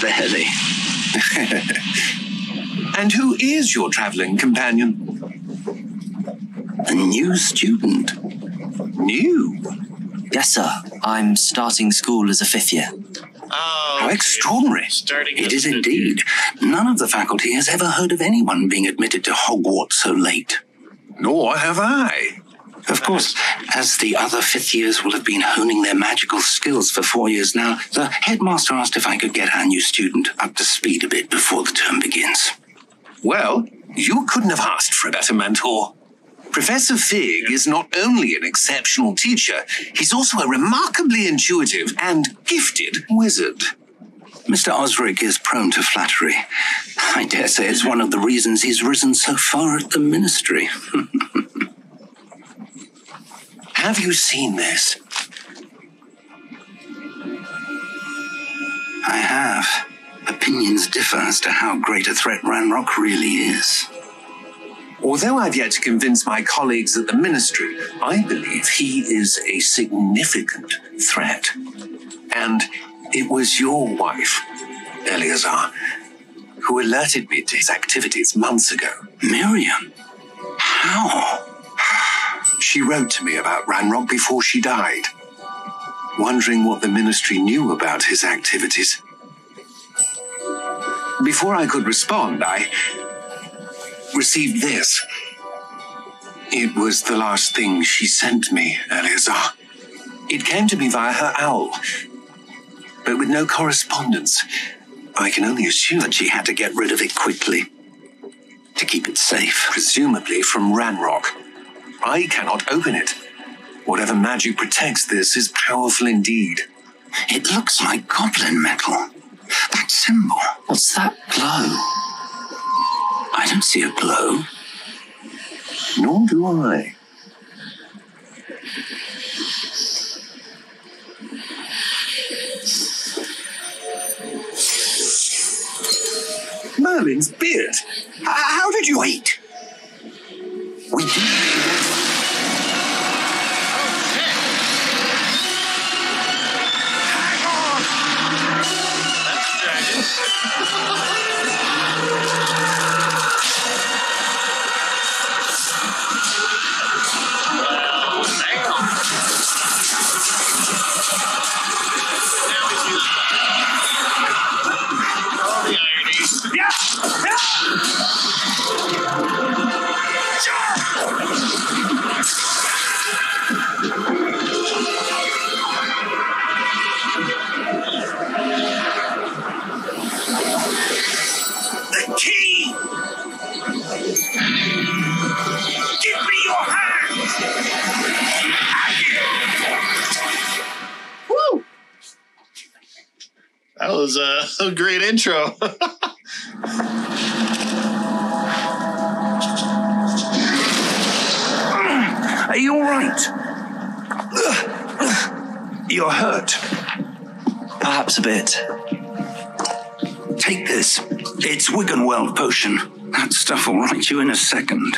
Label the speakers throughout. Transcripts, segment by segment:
Speaker 1: barely.
Speaker 2: and who is your travelling companion?
Speaker 1: A new student.
Speaker 2: New?
Speaker 3: Yes, sir. I'm starting school as a fifth year.
Speaker 4: Oh,
Speaker 2: How extraordinary.
Speaker 4: starting
Speaker 1: It
Speaker 4: as
Speaker 1: is indeed. None of the faculty has ever heard of anyone being admitted to Hogwarts so late.
Speaker 2: Nor have I.
Speaker 1: Of course, as the other fifth years will have been honing their magical skills for four years now, the headmaster asked if I could get our new student up to speed a bit before the term begins.
Speaker 2: Well, you couldn't have asked for a better mentor. Professor Fig is not only an exceptional teacher, he's also a remarkably intuitive and gifted wizard.
Speaker 1: Mr. Osric is prone to flattery. I dare say it's one of the reasons he's risen so far at the ministry.
Speaker 2: Have you seen this?
Speaker 1: I have. Opinions differ as to how great a threat Ranrock really is.
Speaker 2: Although I've yet to convince my colleagues at the ministry, I believe he is a significant threat. And it was your wife, Eleazar, who alerted me to his activities months ago.
Speaker 1: Miriam? How?
Speaker 2: She wrote to me about Ranrock before she died, wondering what the ministry knew about his activities. Before I could respond, I received this. It was the last thing she sent me, Eleazar. It came to me via her owl, but with no correspondence. I can only assume
Speaker 1: That she had to get rid of it quickly to keep it safe.
Speaker 2: presumably from Ranrock. I cannot open it. Whatever magic protects this is powerful indeed.
Speaker 1: It looks like goblin metal. That symbol.
Speaker 3: What's that glow?
Speaker 1: I don't see a glow.
Speaker 2: Nor do I. Merlin's beard. How did you eat?
Speaker 4: Was a, a great intro.
Speaker 1: Are you all right? You're hurt.
Speaker 3: Perhaps a bit.
Speaker 1: Take this. It's Wiggenweld potion. That stuff will right you in a second.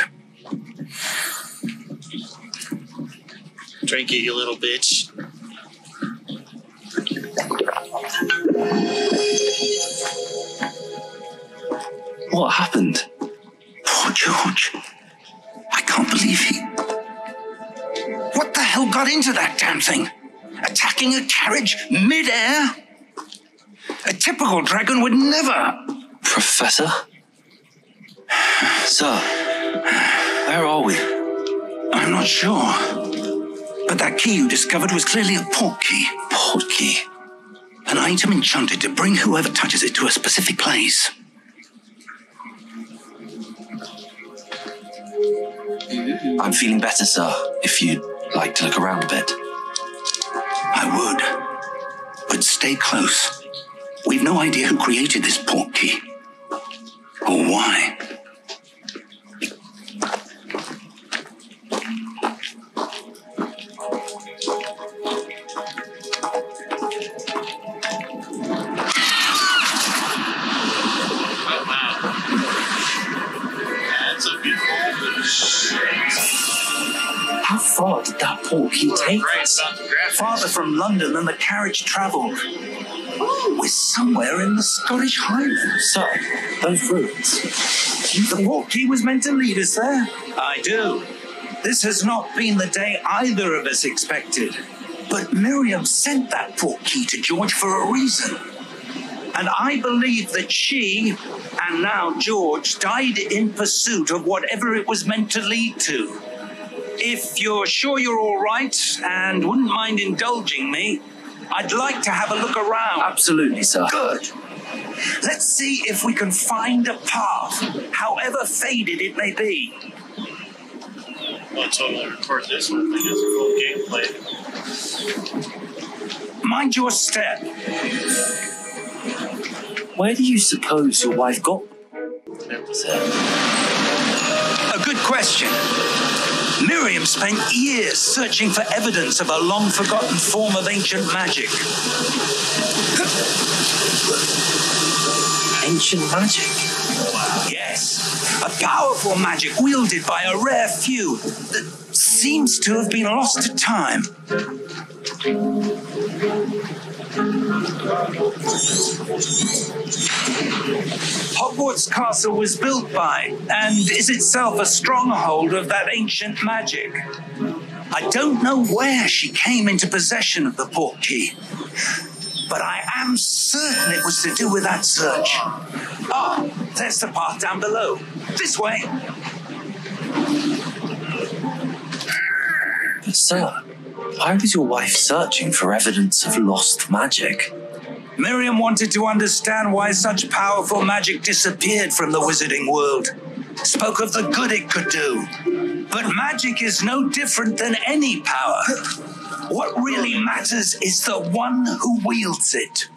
Speaker 4: Drink it, you little bitch.
Speaker 3: What happened?
Speaker 1: Poor George. I can't believe he. What the hell got into that damn thing? Attacking a carriage mid-air? A typical dragon would never.
Speaker 3: Professor? Sir, where are we?
Speaker 1: I'm not sure. But that key you discovered was clearly a port key.
Speaker 3: Port key.
Speaker 1: An item enchanted to bring whoever touches it to a specific place.
Speaker 3: I'm feeling better, sir, if you'd like to look around a bit.
Speaker 1: I would. But stay close. We've no idea who created this port key. Or why.
Speaker 3: That portkey take us?
Speaker 4: about the graphics.
Speaker 1: Farther from London than the carriage travelled. We're somewhere in the Scottish Highlands.
Speaker 3: Sir, those ruins.
Speaker 1: The portkey was meant to lead us there. I do. This has not been the day either of us expected. But Miriam sent that portkey to George for a reason. And I believe that she, and now George, died in pursuit of whatever it was meant to lead to. If you're sure you're all right and wouldn't mind indulging me, I'd like to have a look around.
Speaker 3: Absolutely, sir.
Speaker 1: Good. Let's see if we can find a path, however faded it may be.
Speaker 4: I'll totally record this one thing as a full gameplay.
Speaker 1: Mind your step.
Speaker 3: Where do you suppose your wife got? Sir,
Speaker 1: A good question. Miriam spent years searching for evidence of a long forgotten form of ancient magic.
Speaker 3: ancient magic.
Speaker 1: Yes, a powerful magic wielded by a rare few that seems to have been lost to time. Hogwarts Castle was built by and is itself a stronghold of that ancient magic. I don't know where she came into possession of the portkey, but I am certain it was to do with that search. Ah, there's the path down below. This way.
Speaker 3: Sir, why was your wife searching for evidence of lost magic?
Speaker 1: Miriam wanted to understand why such powerful magic disappeared from the wizarding world. Spoke of the good it could do. But magic is no different than any power. What really matters is the one who wields it.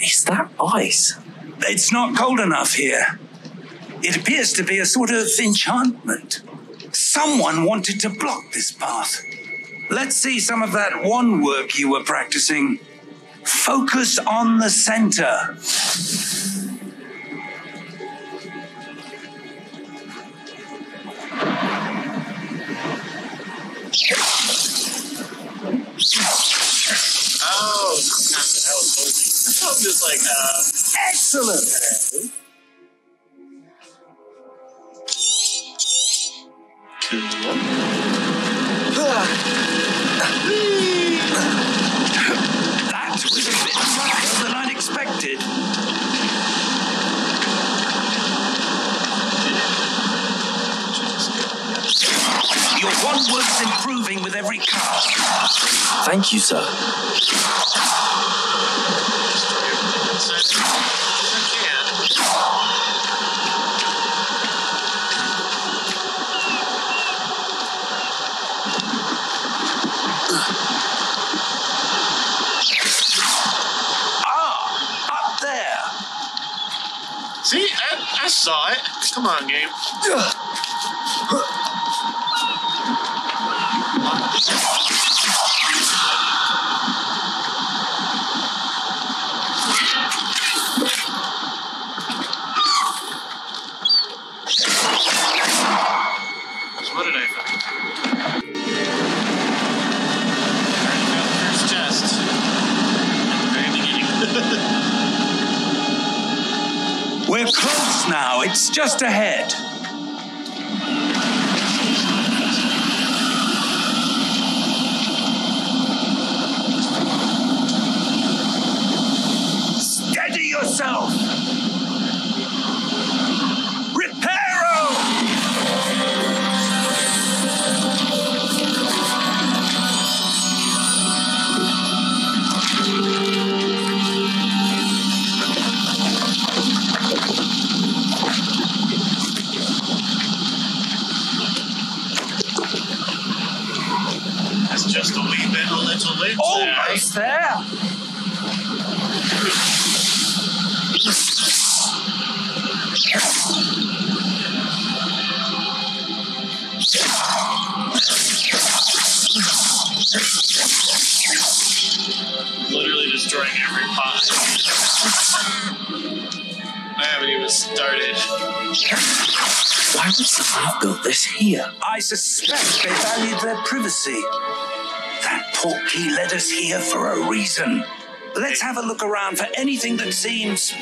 Speaker 3: Is that ice?
Speaker 1: It's not cold enough here. It appears to be a sort of enchantment. Someone wanted to block this path. Let's see some of that wand work you were practicing. Focus on the center.
Speaker 4: Oh, that was holy. Just like, uh,
Speaker 1: Excellent. That was a bit tougher than I'd expected. Your wand work's improving with every cast.
Speaker 3: Thank you, sir.
Speaker 1: Ah, up there.
Speaker 4: See, I, I saw it. Come on, game. So
Speaker 1: just ahead. Almost there.
Speaker 4: Literally destroying every pot. I haven't even started.
Speaker 3: Why would someone have this here?
Speaker 1: I suspect they valued their privacy. That portkey led us here for a reason. Let's have a look around for anything that seems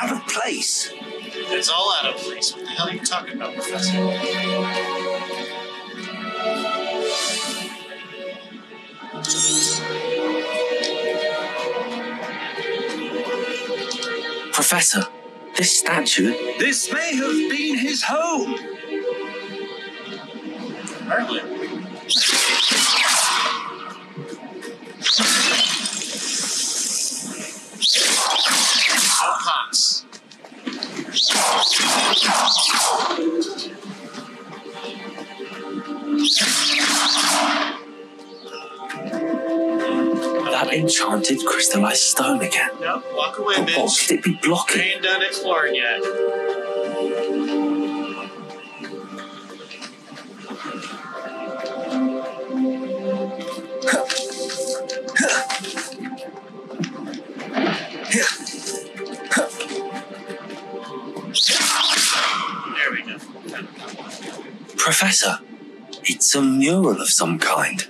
Speaker 1: out of place.
Speaker 5: It's all out of place. What the hell are you talking about, Professor?
Speaker 3: Professor, this statue.
Speaker 1: This may have been his home.
Speaker 5: Apparently.
Speaker 3: That enchanted crystallized stone again.
Speaker 5: Nope, walk away,
Speaker 3: what
Speaker 5: bitch.
Speaker 3: could it be
Speaker 5: We
Speaker 3: blocking?
Speaker 5: ain't done exploring yet.
Speaker 3: Professor, it's a mural of some kind.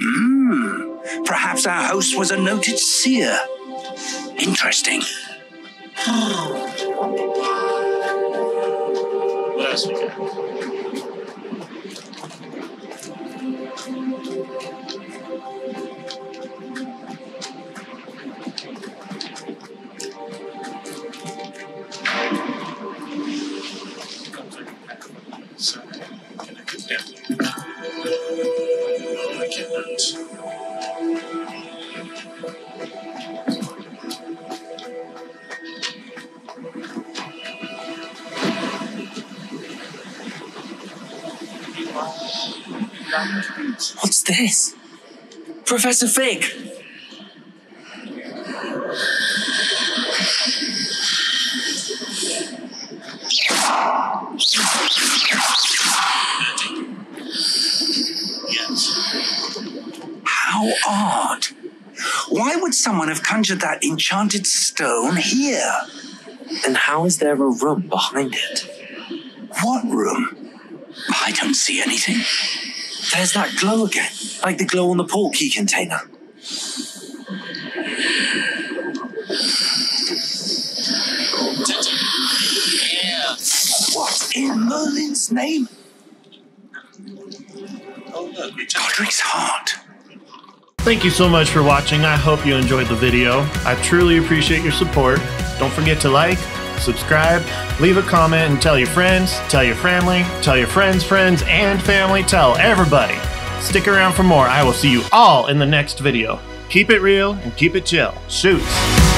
Speaker 1: Hmm. Perhaps our host was a noted seer. Interesting.
Speaker 3: What's this? Professor Fig!
Speaker 5: Yes.
Speaker 1: How odd. Why would someone have conjured that enchanted stone here?
Speaker 3: And how is there a room behind it?
Speaker 1: What room? I don't see anything.
Speaker 3: There's that glow again, like the glow on the portkey container.
Speaker 5: Yeah.
Speaker 1: What in Merlin's name?
Speaker 5: Oh, look, we
Speaker 1: Godric's heart.
Speaker 4: Thank you so much for watching. I hope you enjoyed the video. I truly appreciate your support. Don't forget to like, subscribe, leave a comment, and tell your friends, tell your family, tell your friends' friends, and family, tell everybody. Stick around for more. I will see you all in the next video. Keep it real and keep it chill. Shoots.